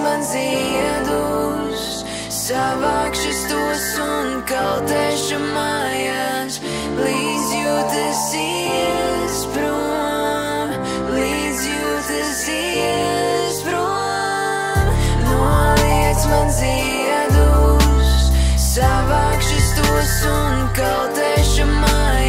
ziedus, savākšu tos un kaltēšu mājās, līdz jūtas ies prom, līdz jūtas ies prom. Noliec man ziedus, savākšu tos un kaltēšu mājās,